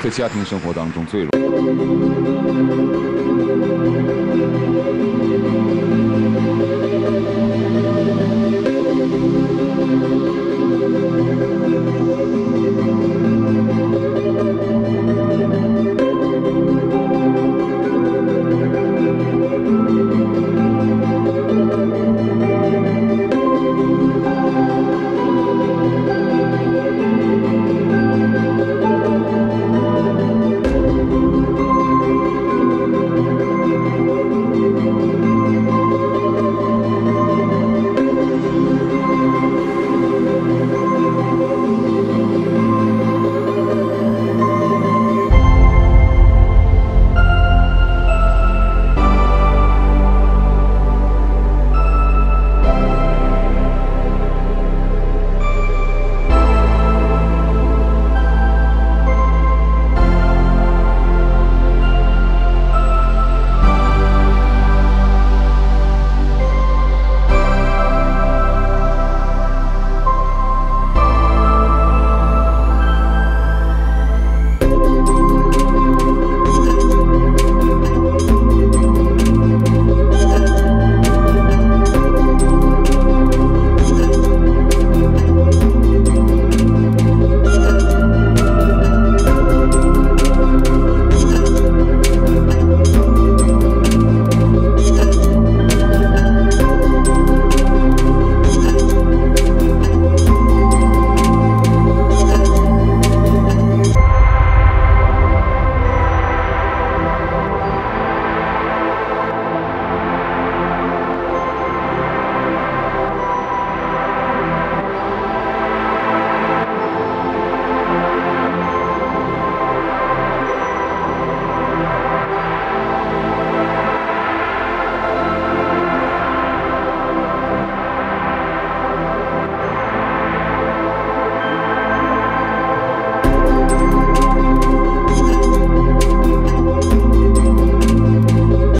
在家庭生活当中最容易。